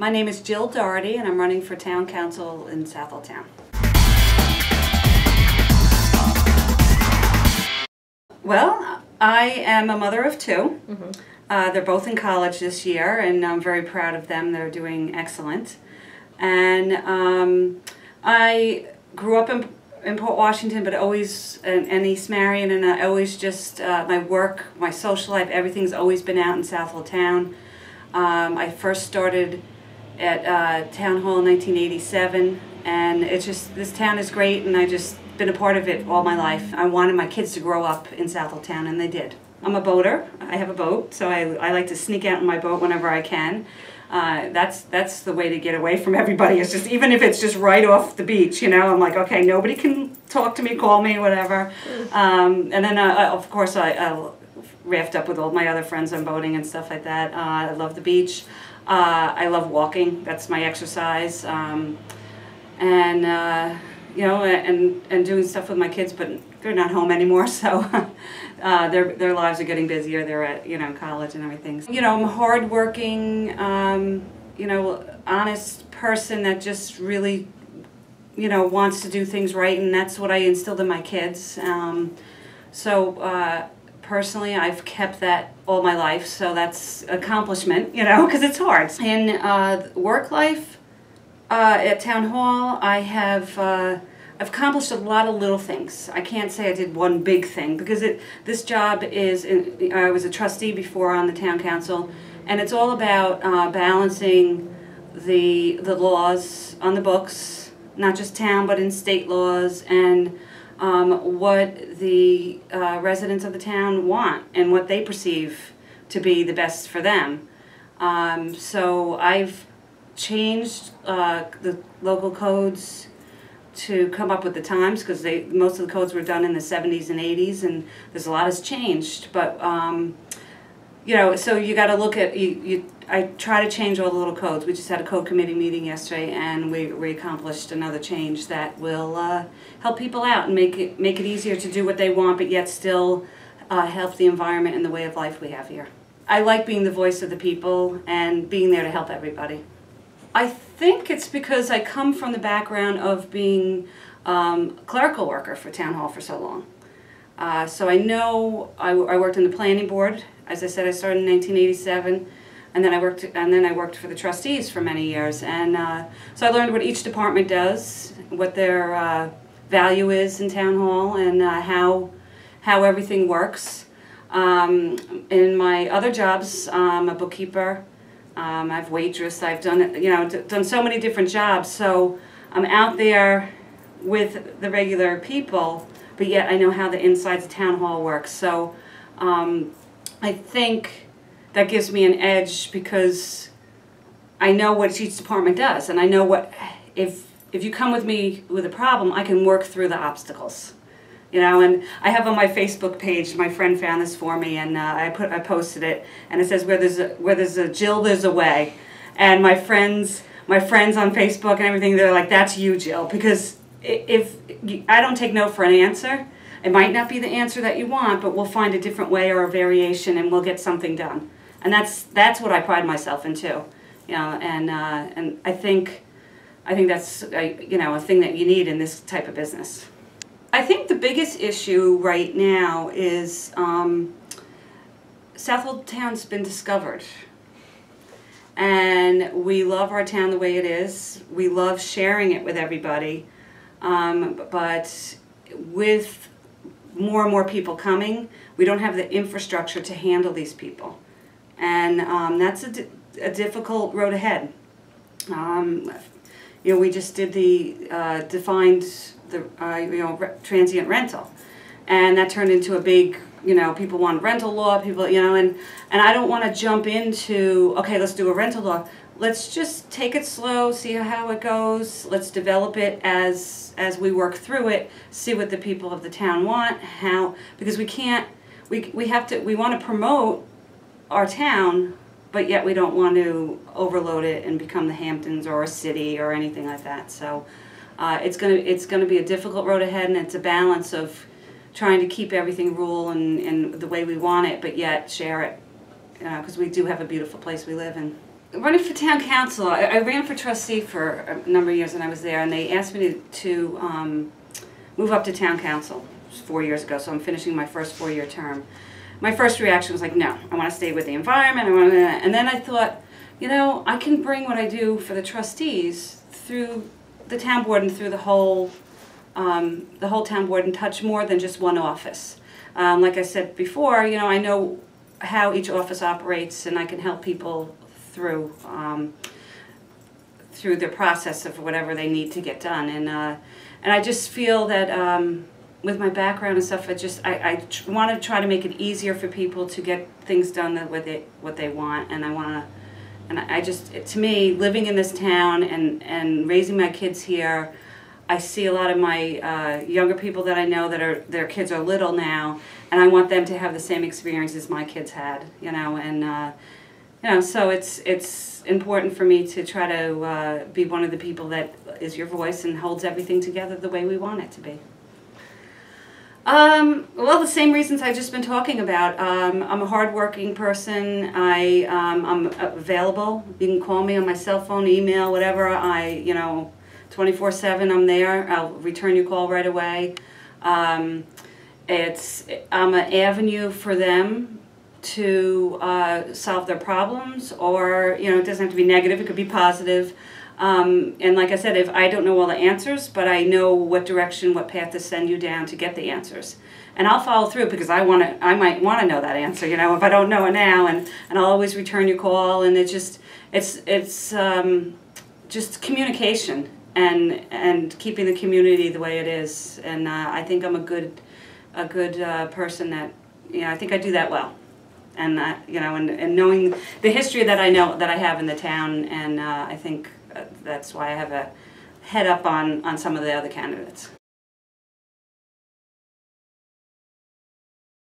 My name is Jill Doherty and I'm running for town council in Southold Town. Well, I am a mother of 2 Uh, they're both in college this year and I'm very proud of them. They're doing excellent. And um, I grew up in, in Port Washington, but always in, in East Marion, and I always just, uh, my work, my social life, everything's always been out in Southold Town. Um, I first started at uh, Town Hall in 1987, and it's just, this town is great, and I just been a part of it all my life. I wanted my kids to grow up in Southold Town, and they did. I'm a boater. I have a boat, so I, I like to sneak out in my boat whenever I can. Uh, that's that's the way to get away from everybody. It's just even if it's just right off the beach, you know. I'm like, okay, nobody can talk to me, call me, whatever. Um, and then uh, of course I, I raft up with all my other friends on boating and stuff like that. Uh, I love the beach. Uh, I love walking. That's my exercise. Um, and uh, you know, and and doing stuff with my kids, but they're not home anymore, so uh, their their lives are getting busier. They're at you know college and everything. You know, I'm a hardworking, um, you know, honest person that just really, you know, wants to do things right, and that's what I instilled in my kids. Um, so. Personally i've kept that all my life so that's accomplishment you know because it's hard. In uh, work life uh, at town hall i have uh, i've accomplished a lot of little things. I can't say i did one big thing because it this job is in, i was a trustee before on the town council and it's all about uh, balancing the the laws on the books not just town but in state laws and um, what the uh, residents of the town want and what they perceive to be the best for them. Um, so I've changed uh, the local codes to come up with the times because they most of the codes were done in the 70s and 80s and there's a lot has changed but um, you know so you got to look at you, you I try to change all the little codes. We just had a code committee meeting yesterday and we, we accomplished another change that will uh, help people out and make it make it easier to do what they want but yet still uh, help the environment and the way of life we have here. I like being the voice of the people and being there to help everybody. I think it's because I come from the background of being um, a clerical worker for town hall for so long. Uh, so I know I, I worked in the planning board. As I said, I started in 1987, and then I worked and then I worked for the trustees for many years. And uh, so I learned what each department does, what their uh, value is in town hall, and uh, how how everything works. Um, in my other jobs, I'm a bookkeeper. Um, I've waitress. I've done you know done so many different jobs. So I'm out there with the regular people, but yet I know how the insides of town hall works. So um, I think that gives me an edge because I know what each department does, and I know what if if you come with me with a problem, I can work through the obstacles. You know, and I have on my Facebook page. My friend found this for me, and uh, I put I posted it, and it says where there's a where there's a Jill, there's a way. And my friends, my friends on Facebook and everything, they're like, "That's you, Jill," because if I don't take no for an answer, it might not be the answer that you want, but we'll find a different way or a variation, and we'll get something done. And that's that's what I pride myself in too. You know, and uh, and I think I think that's uh, you know a thing that you need in this type of business. I think the biggest issue right now is um, Town's been discovered. And we love our town the way it is. We love sharing it with everybody. Um, but with more and more people coming, we don't have the infrastructure to handle these people. And um, that's a, di- a difficult road ahead. Um, you know, we just did the, uh, defined the, uh, you know, re- transient rental. And that turned into a big, you know, people want rental law, people, you know, and, and I don't wanna jump into, okay, let's do a rental law. Let's just take it slow, see how it goes, let's develop it as, as we work through it, see what the people of the town want, how, because we can't, we, we have to, we wanna promote our town, but yet we don't want to overload it and become the Hamptons or a city or anything like that. So uh, it's gonna it's gonna be a difficult road ahead, and it's a balance of trying to keep everything rule and, and the way we want it, but yet share it, because we do have a beautiful place we live in. Running for town council, I, I ran for trustee for a number of years and I was there, and they asked me to, to um, move up to town council four years ago, so I'm finishing my first four-year term. My first reaction was like, no, I want to stay with the environment, I want to, and then I thought, you know, I can bring what I do for the trustees through the town board and through the whole, um, the whole town board and touch more than just one office. Um, like I said before, you know, I know how each office operates and I can help people through, um, through the process of whatever they need to get done. And, uh, and I just feel that, um, with my background and stuff, I just, I, I want to try to make it easier for people to get things done that what they, what they want. And I want to, and I just, to me, living in this town and, and raising my kids here, I see a lot of my uh, younger people that I know that are, their kids are little now, and I want them to have the same experience as my kids had, you know, and, uh, you know, so it's, it's important for me to try to uh, be one of the people that is your voice and holds everything together the way we want it to be. Um, well, the same reasons I've just been talking about. Um, I'm a hardworking person. I, um, I'm available. You can call me on my cell phone, email, whatever. I, you know, 24/7. I'm there. I'll return your call right away. Um, it's I'm an avenue for them to uh, solve their problems, or you know, it doesn't have to be negative. It could be positive. Um, and like I said, if I don't know all the answers, but I know what direction, what path to send you down to get the answers, and I'll follow through because I want to. I might want to know that answer, you know, if I don't know it now, and and I'll always return your call, and it's just it's it's um, just communication and and keeping the community the way it is, and uh, I think I'm a good a good uh, person that you know I think I do that well and uh, you know, and, and knowing the history that I know that I have in the town, and uh, I think uh, that's why I have a head up on on some of the other candidates.